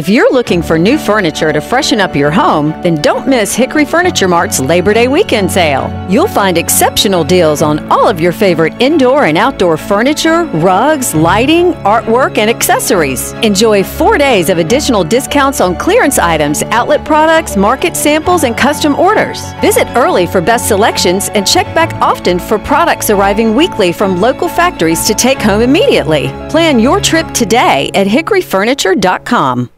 If you're looking for new furniture to freshen up your home, then don't miss Hickory Furniture Mart's Labor Day weekend sale. You'll find exceptional deals on all of your favorite indoor and outdoor furniture, rugs, lighting, artwork, and accessories. Enjoy four days of additional discounts on clearance items, outlet products, market samples, and custom orders. Visit early for best selections and check back often for products arriving weekly from local factories to take home immediately. Plan your trip today at hickoryfurniture.com.